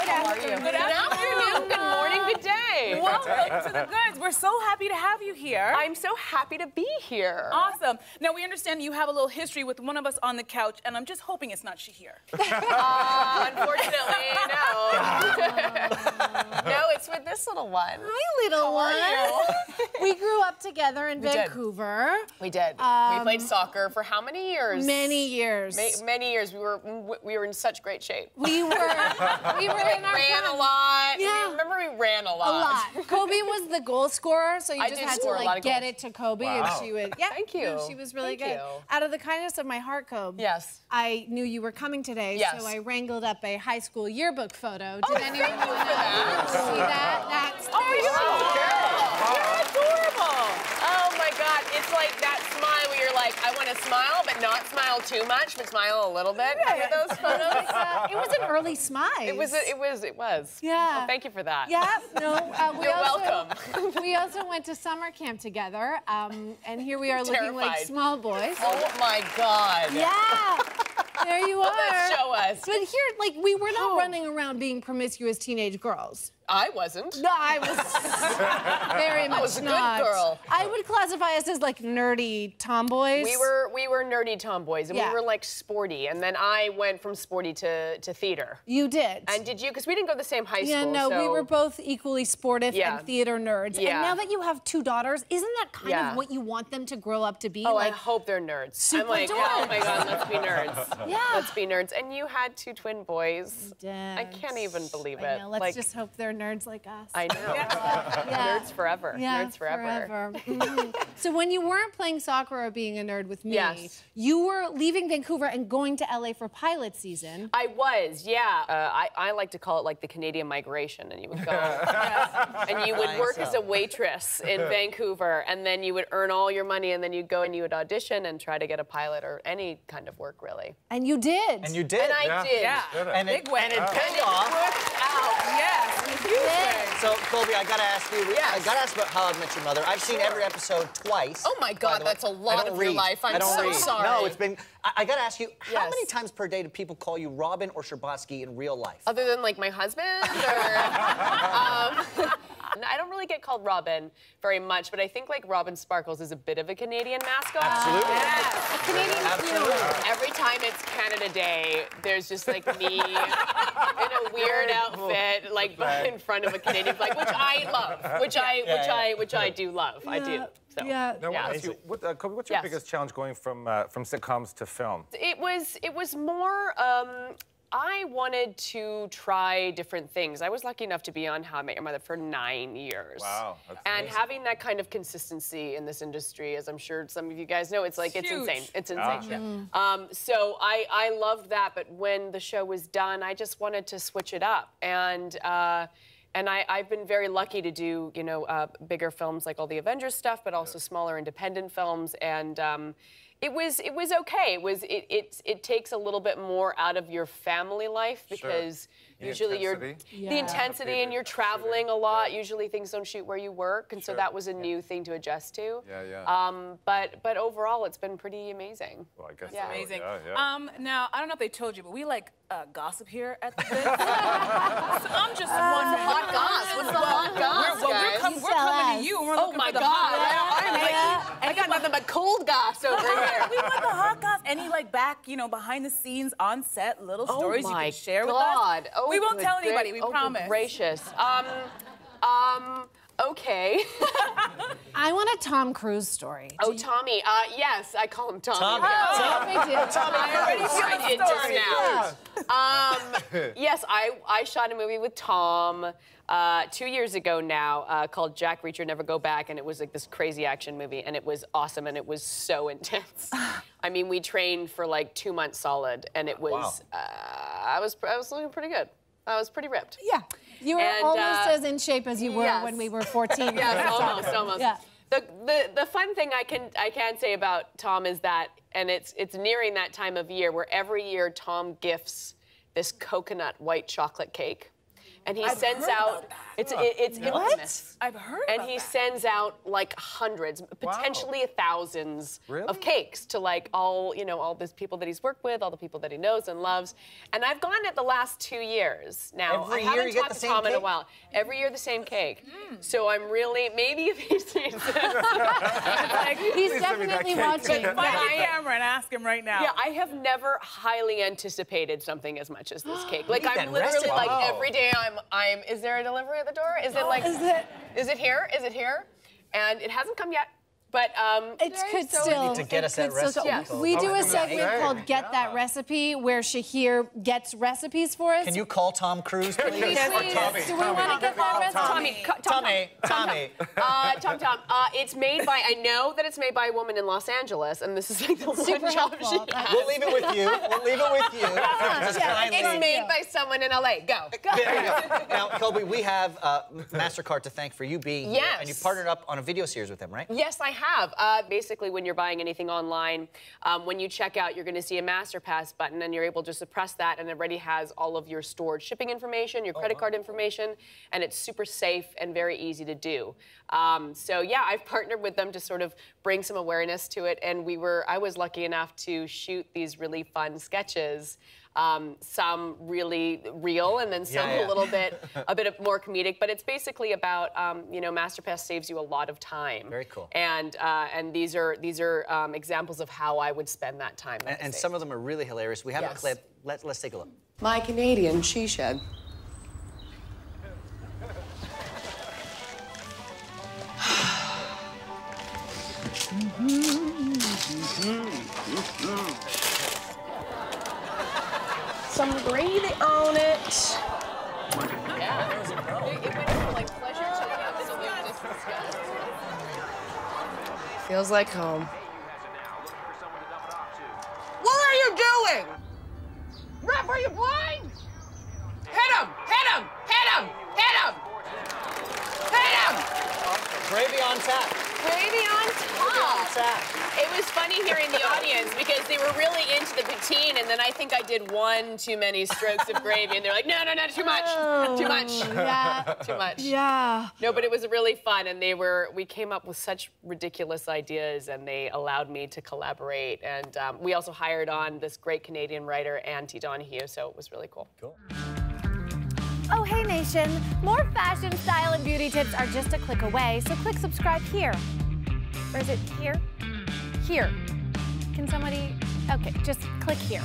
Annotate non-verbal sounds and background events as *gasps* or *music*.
Are you? Good afternoon, good morning, good day. Welcome to the goods. We're so happy to have you here. I'm so happy to be here. awesome. Now we understand you have a little history with one of us on the couch, and I'm just hoping it's not Shahir. Uh, *laughs* unfortunately, no. *laughs* no, it's with this little one. Hi, little one. *laughs* we grew up together in did. Vancouver. We did. we um, played soccer for how many years? Many years. Ma- many years. We were we were in such great shape. we were *laughs* we were in our ran a lot. Yeah. We remember we ran a lot. A lot. Cobie was the goal scorer, so you I just had to score a lot like get goals. it to Cobie, Wow. and she would. Yeah, Thank no, you. she was really Thank good. you. Out of the kindness of my heart, Cobie. Yes. I knew you were coming today, Yes. so I wrangled up a high school yearbook photo. Did Oh, anyone want to see that? That's Oh, you're adorable. Oh my God, it's like that smile where you're like, I want to smile, but not smile too much, but smile a little bit. Remember those photos? *laughs* uh, it was an early smile. It was. It was. It was. Yeah. Well, thank you for that. Yeah, no, uh, *laughs* we You're also, welcome. *laughs* we also went to summer camp together, um, and here we are looking like small boys. Oh my God. Yeah, there you are. Show us. But here, like, we were not Oh. running around being promiscuous teenage girls. I wasn't. No, I was *laughs* very much I was a good girl. I would classify us as like nerdy tomboys. We were we were nerdy tomboys, and Yeah. we were like sporty. And then I went from sporty to, to theater. You did. And did you? Because we didn't go to the same high yeah, school. Yeah, no, we were both equally sportive Yeah. and theater nerds. Yeah. And now that you have two daughters, isn't that kind of what you want them to grow up to be? Oh, like, I hope they're nerds. super I'm like, dorks. oh my god, let's be nerds. *laughs* Yeah. Let's be nerds. And you had two twin boys. I can't even believe it. know, let's like, just hope they're nerds like us. I know. *laughs* Yeah. Nerds forever. Yeah, Nerds forever. *laughs* Mhm. so when you weren't playing soccer or being a nerd with me, Yes. you were leaving Vancouver and going to LA for pilot season. I was, yeah. Uh, I, I like to call it like the Canadian migration, and you would go, *laughs* and you would work as a waitress in Vancouver, and then you would earn all your money, and then you'd go and you would audition and try to get a pilot or any kind of work, really. And you did. And you did. And I yeah. did. Yeah. And it, Big way. and it paid off. worked out. Yes, in a huge way. So, Cobie, I gotta ask you. Yes. I gotta ask about How I Met Your Mother. I've seen every episode twice. Oh my God, way. that's a lot of your life. I'm I don't so read. sorry. No, it's been. I, I gotta ask you. Yes. How many times per day do people call you Robin or Scherbatsky in real life? Other than like my husband, or um, *laughs* I don't really get called Robin very much, but I think like Robin Sparkles is a bit of a Canadian mascot. Absolutely. Canadian Absolutely. Every time it's Canada Day, there's just like me *laughs* in a weird outfit, like *laughs* in front of a Canadian flag, which I love, which I, Yeah, which yeah. I, which I do love. I do. Yeah, So. Yeah. Now, Yeah. what, ask you, what, uh, Cobie, what's your Yes. biggest challenge going from uh, from sitcoms to film? It was it was more. Um, I wanted to try different things. I was lucky enough to be on How I Met Your Mother for nine years. Wow, that's and amazing. having that kind of consistency in this industry, as I'm sure some of you guys know, it's like it's Huge. insane. It's Ah. insane. Um, so I I loved that, but when the show was done, I just wanted to switch it up and. Uh, and I, I've been very lucky to do, you know, uh, bigger films like all the Avengers stuff, but also smaller independent films. And um, it was it was okay. It was it, it it takes a little bit more out of your family life because The usually you're intensity. the intensity and you're traveling a lot. Usually things don't shoot where you work, and so that was a new thing to adjust to. Yeah, yeah. Um, but but overall, it's been pretty aming. Well, I guess Yeah. so, Amazing. Yeah, yeah. Um, now, I don't know if they told you, but we like uh, gossip here at the *laughs* goods. so I'm just wondering. hot goss? What's the hot goss, We're, well, we're, com- we're coming us. to you. We're Oh my for the God! Hot I, I'm like, I got nothing but cold goss over here. we want the hot goss. Any like back, you know, behind the scenes, on set, little stories you oh my can share God. with us. Oh, we won't tell anybody. We oh, good promise. gracious. Um, um, okay. *laughs* I want a Tom Cruise story. oh, Tommy. Uh, yes, I call him Tommy. Tommy. now. Oh, big deal. I already feel I the did just story. now. Um, yes, I, I shot a movie with Tom uh, two years ago now uh, called Jack Reacher Never Go Back, and it was like this crazy action movie, and it was awesome, and it was so *laughs* intense. *sighs* I mean, we trained for like two months solid, and it was uh, I was I was looking pretty good. I was pretty ripped. Yeah. You were And, almost uh, as in shape as you were yes. when we were 14. *laughs* Yes, almost, almost. Yeah. The, the the fun thing I can I can say about Tom is that, and it's it's nearing that time of year where every year Tom gifts this coconut white chocolate cake, and he sends out that. It's it, it's infamous. I've heard And about he that. sends out like hundreds, potentially thousands Really? of cakes to like all you know all these people that he's worked with, all the people that he knows and loves. And I've gone it the last two years now. Every I year haven't you get talked the to same Tom in a cake? while. Every year the same cake. Mm. So I'm really maybe if he sees this. like, He's Please send me definitely cake. watching. find Yeah. the camera and ask him right now. Yeah, I have never highly anticipated something as much as this cake. *gasps* Like I'm literally recipe. like Wow. every day I'm I'm is there a delivery at the door? Is it like Is it? is it here? Is it here? And it hasn't come yet. But um It could still. to get us that could still- recipe, Yes. We do a segment say, called "Get That Recipe," where Shahir gets recipes for us. Can you call Tom Cruise, please? Please, Tommy, do we want to Tommy. get that recipe? Tommy, co- Tom, Tommy, Tommy. uh, Tom, Tom, uh, it's made by, I know that it's made by a woman in Los Angeles, and this is like the Super one job helpful. she has. We'll leave it with you. We'll leave it with you. Just Yeah, kindly- It's made by someone in LA. Go. There you go. Now, Cobie, we have uh, MasterCard to thank for you being here. And you partnered up on a video series with them, right? Yes, I have. Uh, basically, when you're buying anything online, um, when you check out, you're going to see a MasterPass button, and you're able to press that, and it already has all of your stored shipping information, your credit card information, and it's super safe and very easy to do. Um, so yeah, I've partnered with them to sort of bring some awareness to it, and we were. I was lucky enough to shoot these really fun sketches. Um, some really real, and then some Yeah, yeah. a little bit, *laughs* a bit more comedic. But it's basically about, um, you know, MasterPass saves you a lot of time. Very cool. And uh, and these are these are um, examples of how I would spend that time. And, and some of them are really hilarious. We have a clip. Let, let's take a look. My Canadian she shed. Absolute disgust. Feels like home. What are you doing? Ref, are you blind? Hit him! Hit him! Hit him! Hit him! Hit him! Gravy on tap. Gravy on top. Tap. It was funny hearing the audience because they were really into the poutine, and then I think I did one too many strokes of gravy, and they're like, no, no, no, too much, too much, *laughs* Yeah. too much. Yeah. No, but it was really fun, and they were. We came up with such ridiculous ideas, and they allowed me to collaborate. And um, we also hired on this great Canadian writer, Anne T. Donahue, so it was really cool. Cool. Oh, hey, nation. More fashion, style, and beauty tips are just a click away, so click subscribe here. Or is it here? Here. Can somebody? Okay, just click here.